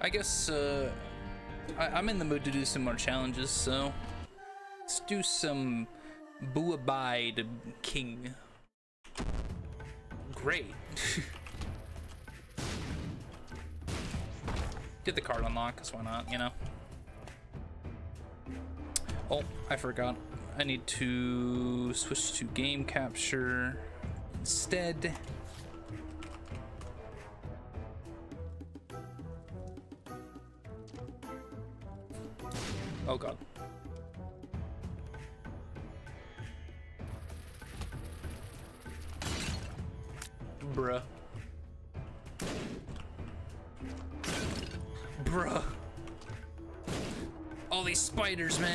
I guess uh, I, I'm in the mood to do some more challenges, so let's do some Buibide King. Great. Get the card unlock, cause why not, you know? Oh, I forgot. I need to switch to game capture instead.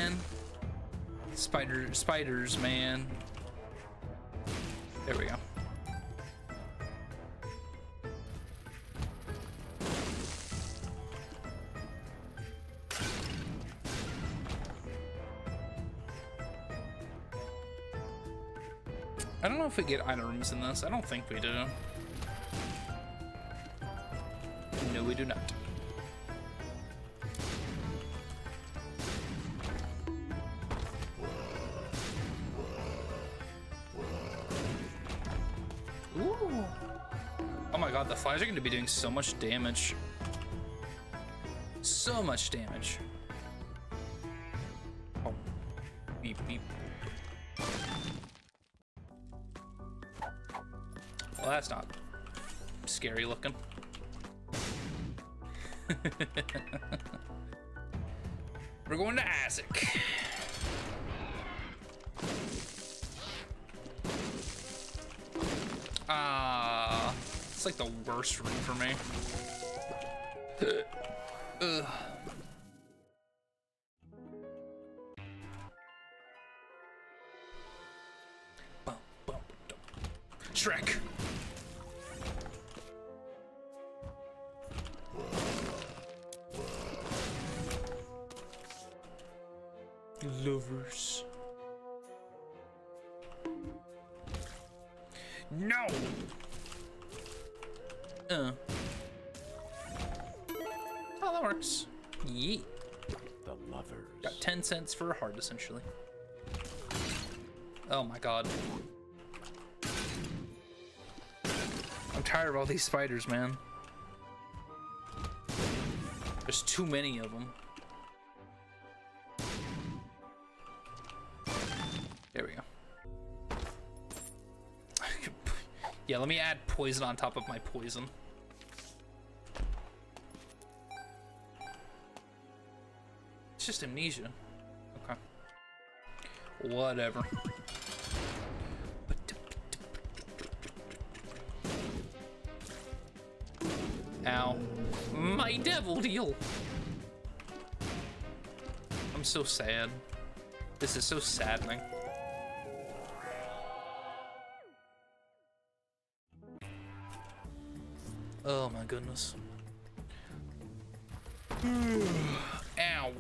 Man. Spider, spiders, man. There we go. I don't know if we get items in this. I don't think we do. No, we do not. Flies are going to be doing so much damage. So much damage. Oh. Beep, beep. Well, that's not scary looking. We're going to Isaac. Ah, it's like the worst room for me. Ugh. For a heart, essentially. Oh my god. I'm tired of all these spiders, man. There's too many of them. There we go. yeah, let me add poison on top of my poison. It's just amnesia. Whatever. Ow. My devil deal! I'm so sad. This is so saddening. Oh my goodness. Ow.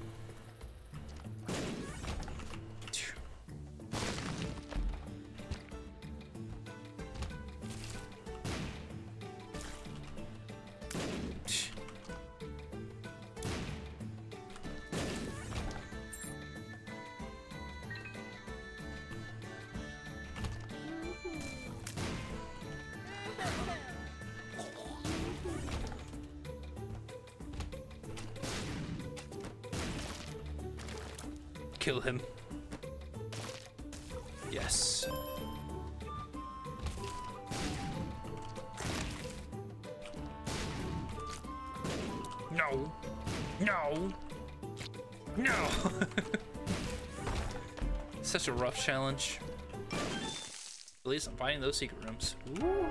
Him. Yes. No. No. No. Such a rough challenge. At least I'm finding those secret rooms. Ooh.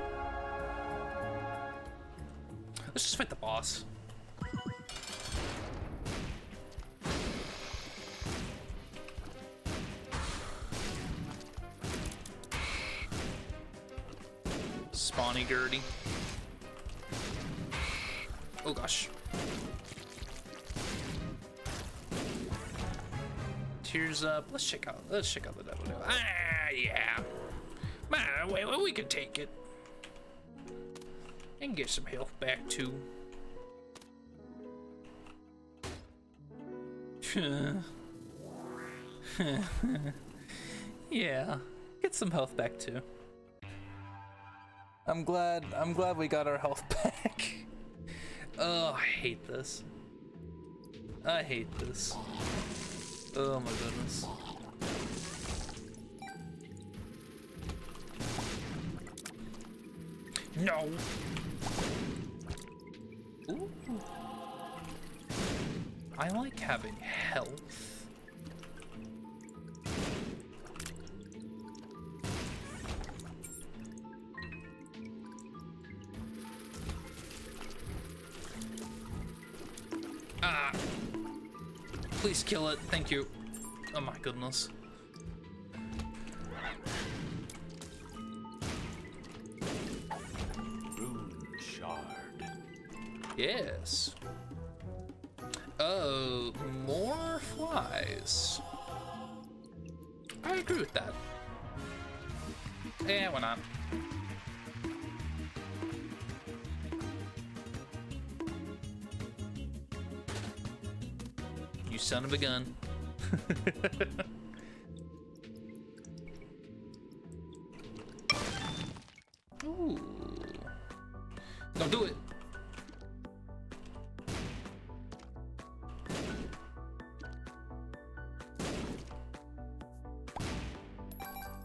Let's just fight the boss. Gurdy. Oh gosh. Tears up. Let's check out. Let's check out the devil. Ah, yeah. Man, wait, wait, we can take it. And get some health back too. yeah, get some health back too. I'm glad. I'm glad we got our health back. oh, I hate this. I hate this. Oh my goodness. No. Ooh. I like having health. Thank you. Oh my goodness. Yes. Oh, more flies. I agree with that. Yeah, why not? Son of a gun. Don't do it.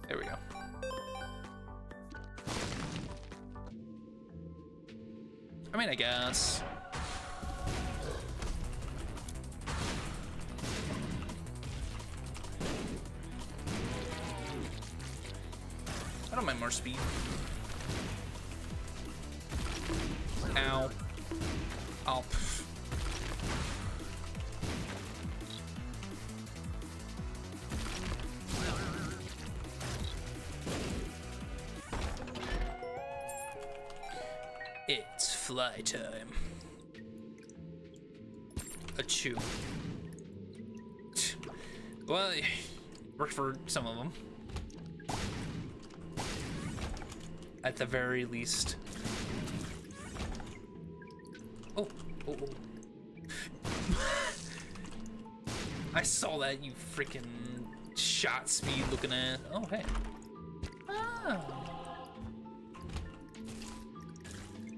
There we go. I mean, I guess. Ow. Oh. pff. It's fly time. A chew. Well, worked for some of them. At the very least. Saw that, you freaking shot speed looking at. Oh, hey. Ah.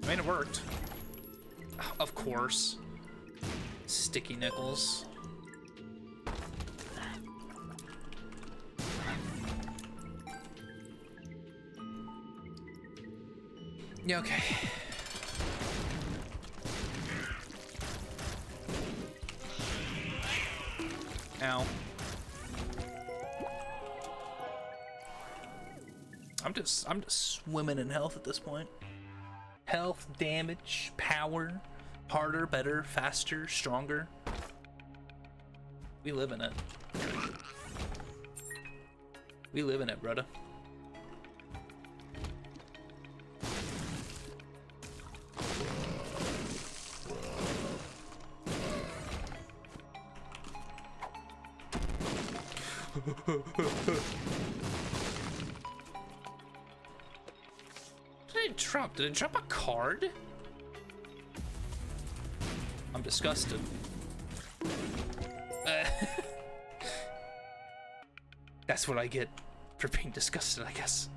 I mean, it worked. Of course. Sticky nickels. Yeah, okay. I'm just I'm just swimming in health at this point. Health, damage, power, harder, better, faster, stronger. We live in it. We live in it, brother. Did it drop? A card? I'm disgusted. Uh, that's what I get for being disgusted, I guess.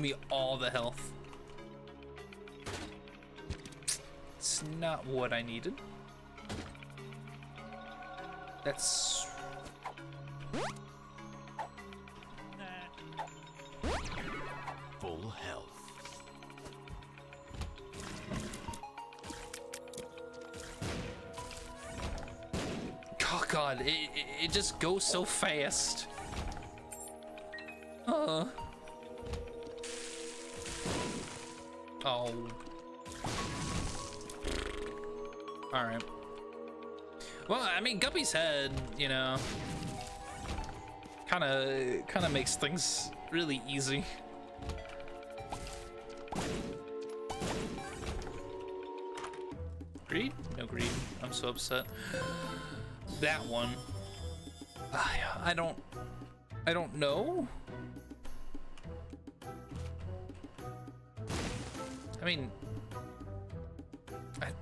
Me all the health. It's not what I needed. That's... Full health. Oh god, it, it, it just goes so fast. Uh. Oh. Alright. Well, I mean, Guppy's head, you know, kind of kind of makes things really easy. Greed? No greed. I'm so upset. That one. I, I don't... I don't know? Mean...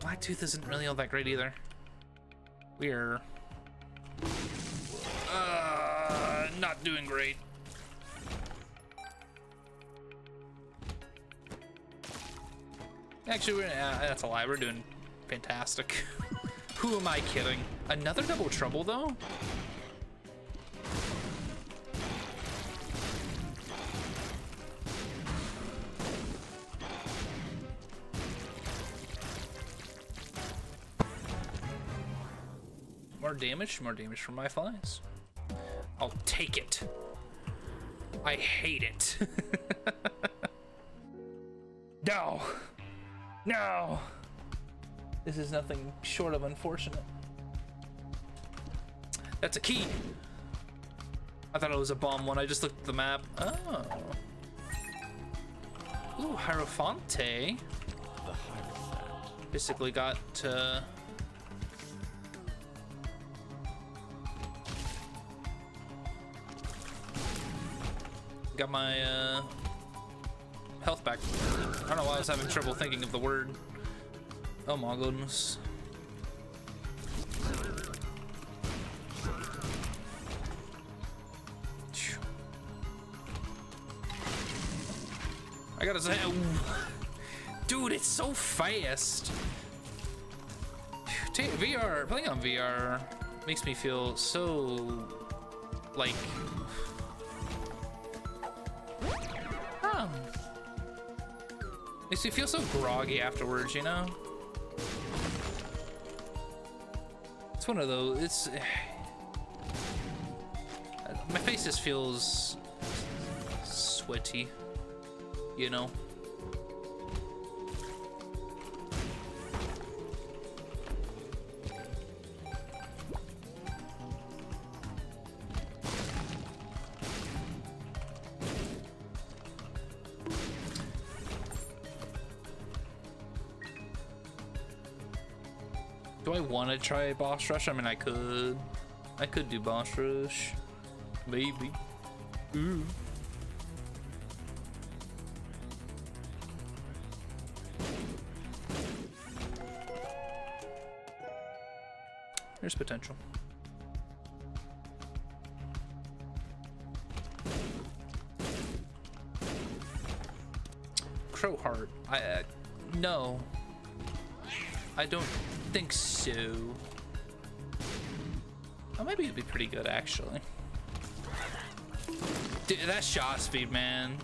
Blacktooth isn't really all that great either. We're... Uh, not doing great. Actually, we're, uh, that's a lie. We're doing fantastic. Who am I kidding? Another double trouble, though? Damage, more damage from my flies. I'll take it. I hate it. no. No. This is nothing short of unfortunate. That's a key. I thought it was a bomb when I just looked at the map. Oh. Ooh, Hierophant. Basically got uh, got my uh, health back. I don't know why I was having trouble thinking of the word. Oh my goodness. I gotta say, dude, it's so fast. VR, playing on VR makes me feel so like Makes me feel so groggy afterwards, you know? It's one of those, it's... Eh. My face just feels sweaty, you know? Want to try boss rush. I mean, I could. I could do boss rush. Maybe. Ooh. There's potential. Crow Heart. I uh, no. I don't think so. Oh, maybe it'd be pretty good, actually. Dude, that shot speed, man.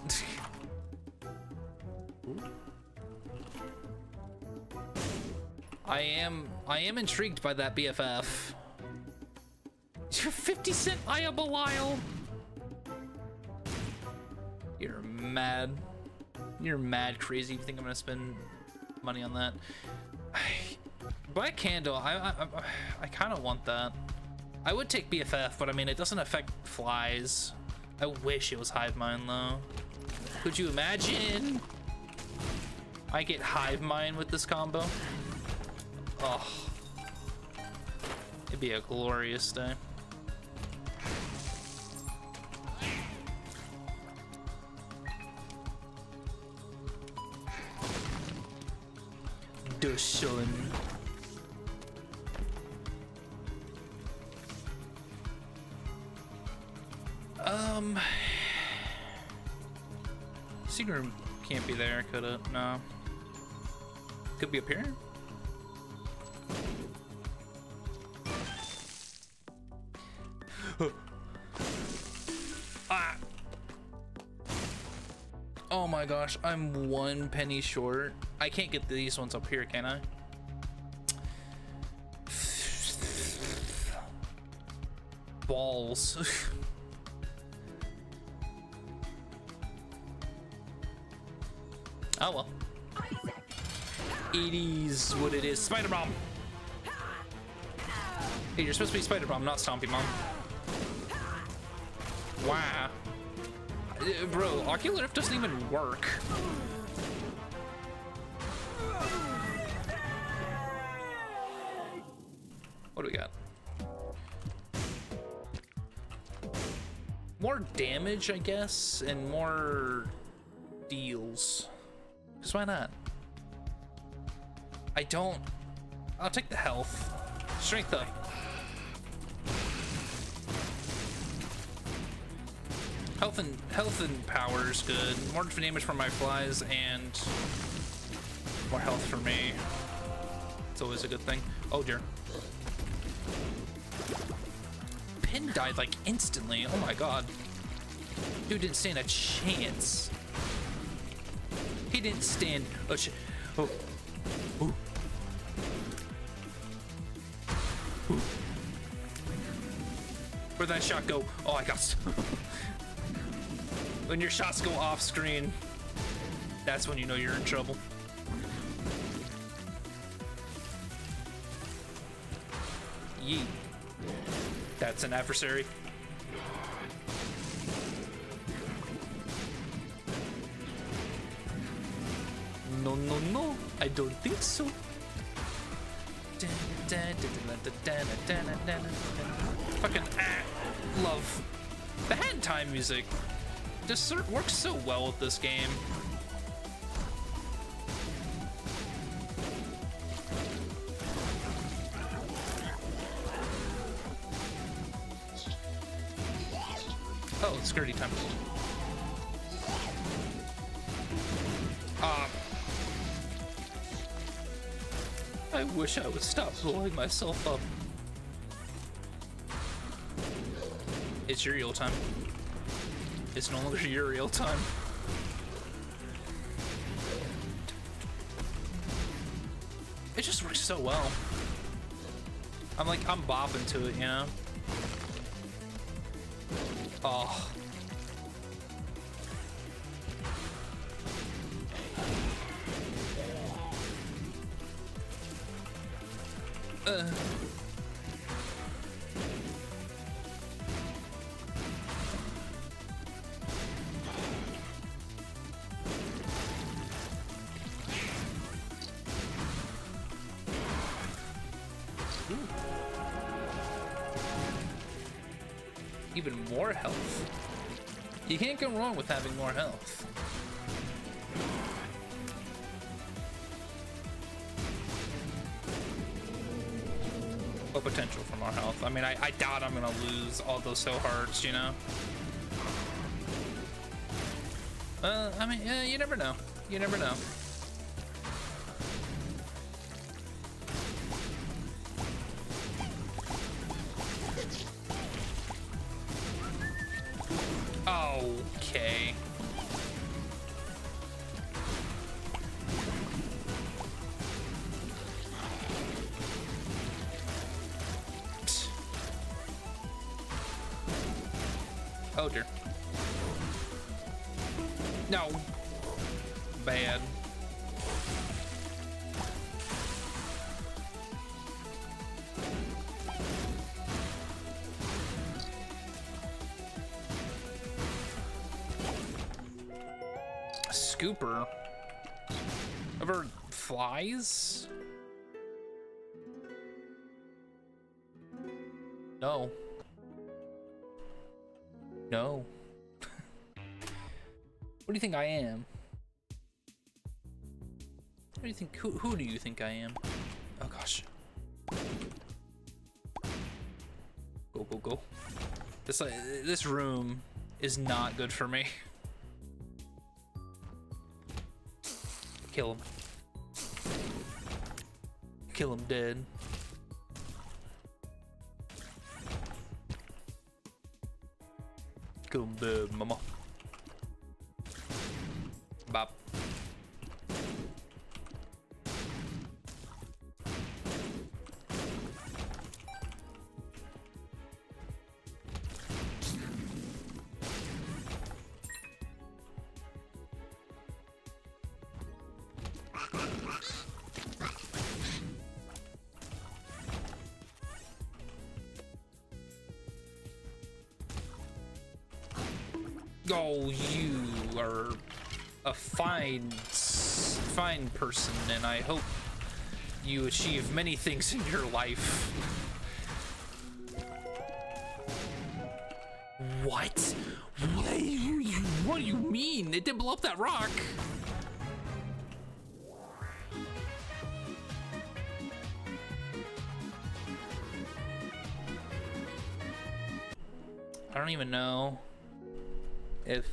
I am I am intrigued by that BFF. You're 50 cent Aya Belial. You're mad. You're mad crazy. You think I'm gonna spend money on that? Black Candle, I, I, I kind of want that. I would take BFF, but I mean, it doesn't affect flies. I wish it was Hive Mind, though. Could you imagine? I get Hive Mind with this combo. Oh. It'd be a glorious day. Sun. Um, secret room can't be there, could it? No. Could be up here. ah. Oh my gosh, I'm one penny short. I can't get these ones up here, can I? Balls. Oh well. It is what it is. Spider Bomb! Hey, you're supposed to be Spider Bomb, not Stompy Bomb. Wow. Uh, Bro, Ocular doesn't even work. What do we got? More damage, I guess, and more deals. Because why not? I don't... I'll take the health. Strength up. Health and health and power is good. More damage from my flies and more health for me. It's always a good thing. Oh dear. Died like instantly. Oh my god. Dude didn't stand a chance. He didn't stand a ch- Oh. Ooh. Ooh. Where'd that shot go? Oh, I got. when your shots go off screen, that's when you know you're in trouble. Yeet. That's an adversary. No, no, no. I don't think so. Fucking ah, love. The hand time music just works so well with this game. Skirty time. Ah. I wish I would stop blowing myself up. It's your real time. It's no longer your real time. It just works so well. I'm like, I'm bopping to it, you know? Oh. Even more health. You can't go wrong with having more health. What potential from our health? I mean, I, I doubt I'm gonna lose all those so hearts, you know? Uh, I mean, yeah, you never know. You never know. No. Bad. Scooper? Ever flies? No. Do you think I am? What do you think? Who, who do you think I am? Oh gosh. Go, go, go. This, uh, this room is not good for me. Kill him. Kill him dead. Kill him dead, mama. Fine, fine person, and I hope you achieve many things in your life. What? What do you, what do you mean? It didn't blow up that rock. I don't even know if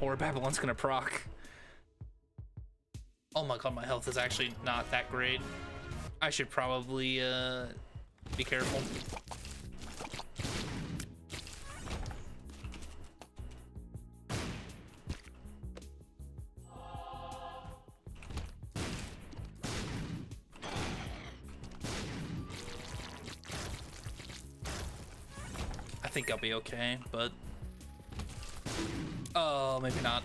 Whore of Babylon's gonna proc. Oh my god, my health is actually not that great. I should probably uh, be careful. I think I'll be okay, but Oh, maybe not.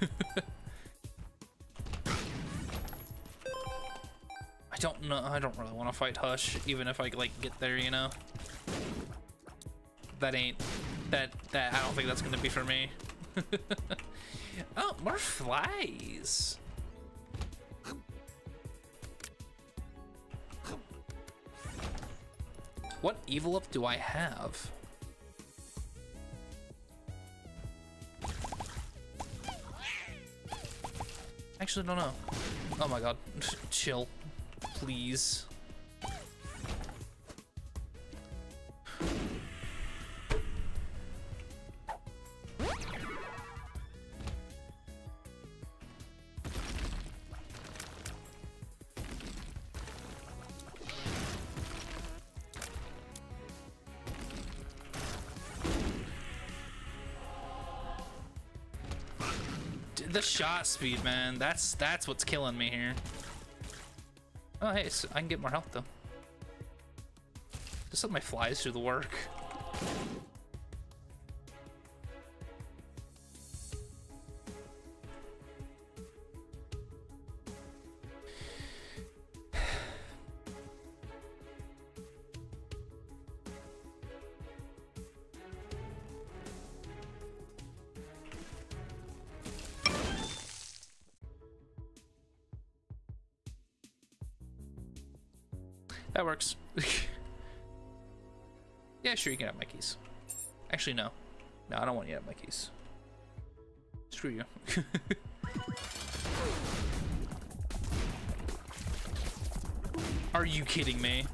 don't know. I don't really want to fight Hush, even if I like get there, you know. That ain't that that. I don't think that's gonna be for me. oh, more flies. What evil up do I have? Actually, don't know. Oh my god. Chill. Please. the shot speed, man. That's that's what's killing me here. Oh, hey, so I can get more health though. Just let my flies do the work. Yeah, sure, you can have my keys. Actually, no. No, I don't want you to have my keys. Screw you. Are you kidding me?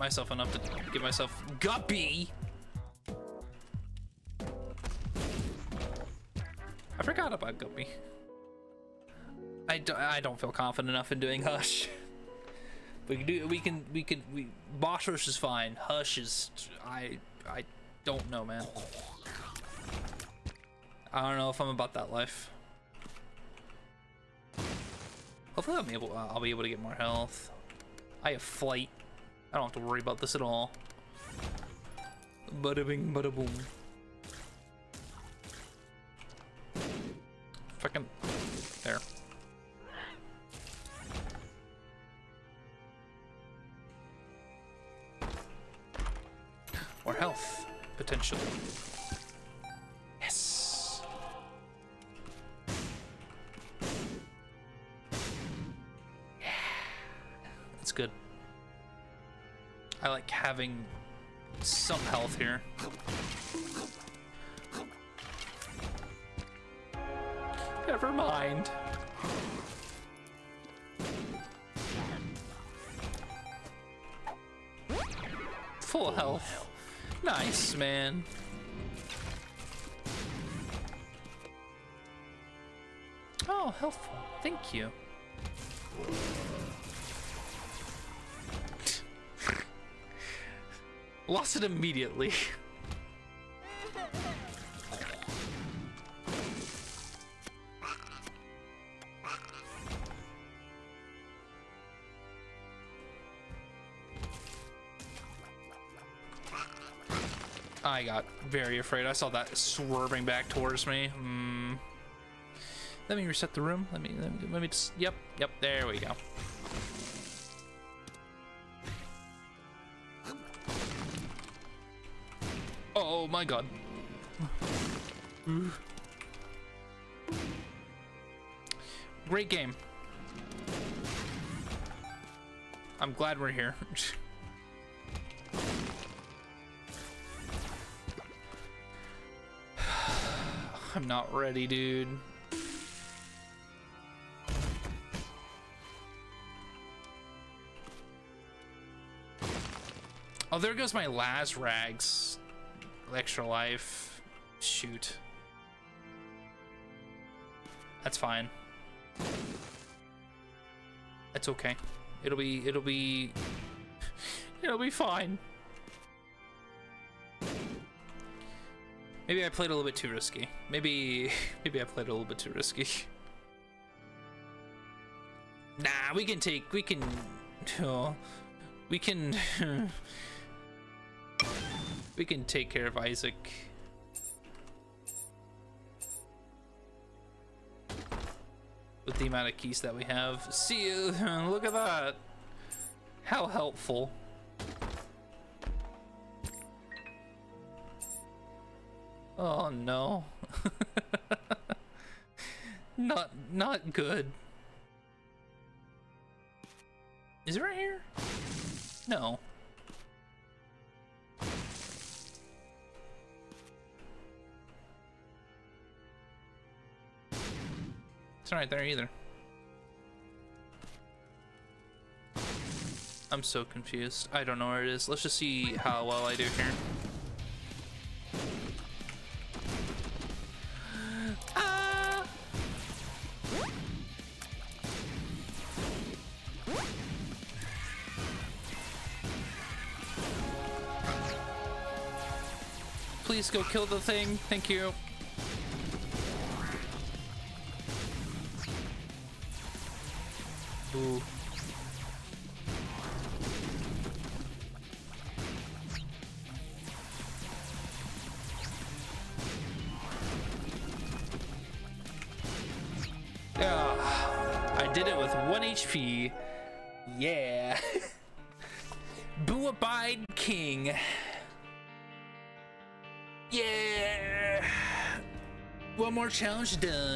Myself enough to give myself guppy. I forgot about guppy. I don't, I don't feel confident enough in doing hush. We can do we can we can we boss rush is fine. Hush is I I don't know, man. I don't know if I'm about that life. Hopefully be able, uh, I'll be able to get more health. I have flight. I don't have to worry about this at all. Bada bing, bada boom. Fucking Never mind. Full health. Nice, man. Oh, helpful. Thank you. Lost it immediately. I got very afraid. I saw that swerving back towards me. Hmm. Let me reset the room. Let me, let me, let me just, yep, yep, there we go. Oh my god. Great game. I'm glad we're here. I'm not ready, dude. Oh, there goes my last rags. Extra life. Shoot. That's fine. That's okay. It'll be, it'll be, it'll be fine. Maybe I played a little bit too risky. Maybe, maybe I played a little bit too risky. Nah, we can take, we can, oh, we can, we can take care of Isaac. With the amount of keys that we have. See you, look at that. How helpful. Oh no. not not good. Is it right here? No. It's not right there either. I'm so confused. I don't know where it is. Let's just see how well I do here. Please go kill the thing. Thank you. Challenge done.